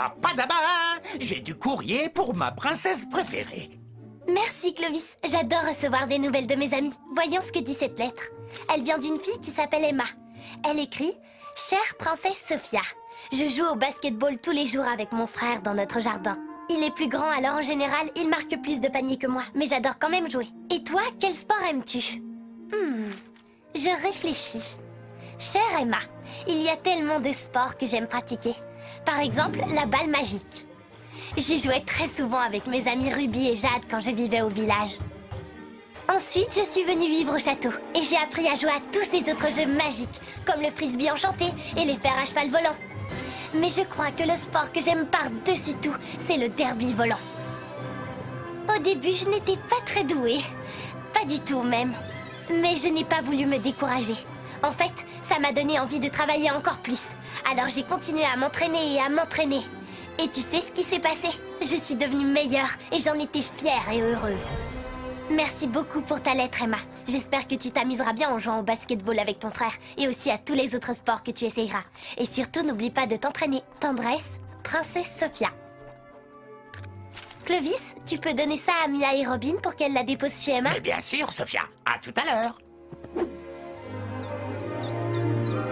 Papadaba J'ai du courrier pour ma princesse préférée. Merci Clovis, j'adore recevoir des nouvelles de mes amis. Voyons ce que dit cette lettre. Elle vient d'une fille qui s'appelle Emma. Elle écrit « Chère princesse Sophia, je joue au basketball tous les jours avec mon frère dans notre jardin. Il est plus grand alors en général, il marque plus de paniers que moi, mais j'adore quand même jouer. Et toi, quel sport aimes-tu? Hmm, je réfléchis. Chère Emma, il y a tellement de sports que j'aime pratiquer. Par exemple, la balle magique. J'y jouais très souvent avec mes amis Ruby et Jade quand je vivais au village. Ensuite, je suis venue vivre au château et j'ai appris à jouer à tous ces autres jeux magiques, comme le frisbee enchanté et les fers à cheval volant. Mais je crois que le sport que j'aime par-dessus tout, c'est le derby volant. Au début, je n'étais pas très douée. Pas du tout même. Mais je n'ai pas voulu me décourager. En fait, ça m'a donné envie de travailler encore plus. Alors j'ai continué à m'entraîner et à m'entraîner. Et tu sais ce qui s'est passé? Je suis devenue meilleure et j'en étais fière et heureuse. Merci beaucoup pour ta lettre, Emma. J'espère que tu t'amuseras bien en jouant au basketball avec ton frère et aussi à tous les autres sports que tu essayeras. Et surtout, n'oublie pas de t'entraîner. Tendresse, Princesse Sophia. Clovis, tu peux donner ça à Mia et Robin pour qu'elle la dépose chez Emma? Mais bien sûr, Sophia. À tout à l'heure. you